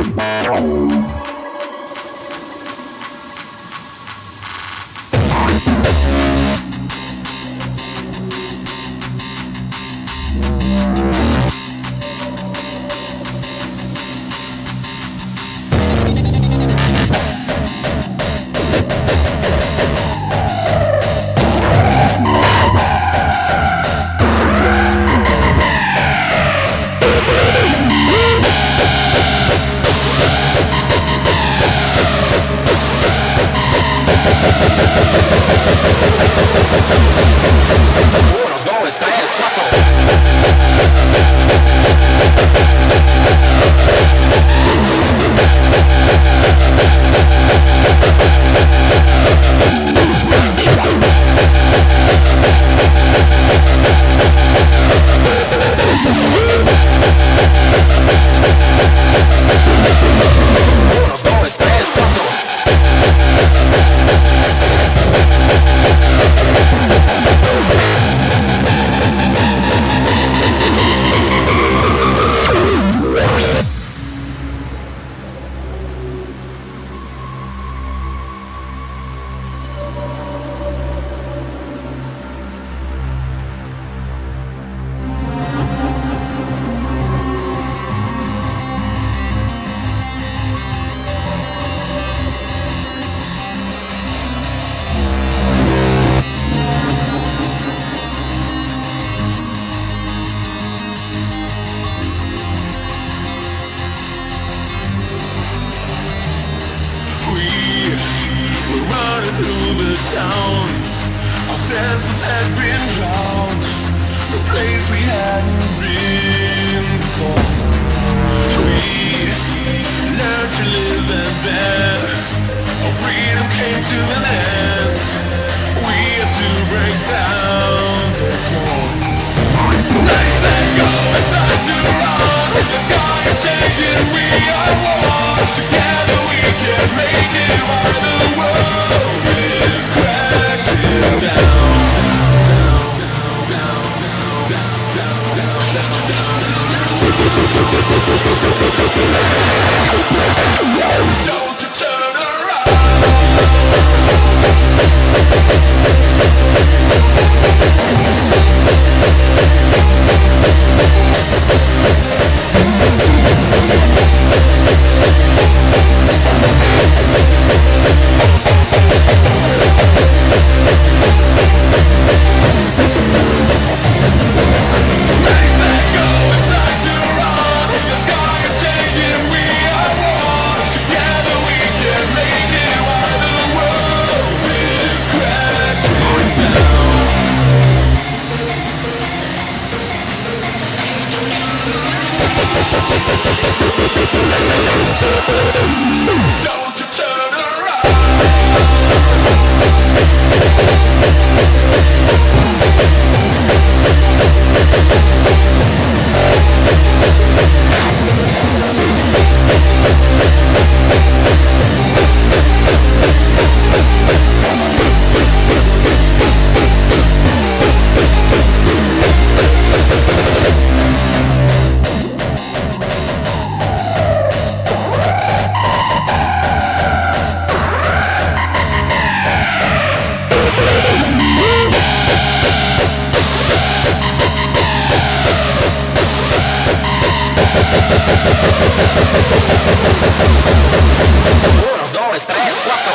Thank Unos, dos, tres, cuatro. through the town. Our senses had been drowned, the place we hadn't been before. We learned to live and bend. Our freedom came to an end. Unos, dos, tres, cuatro.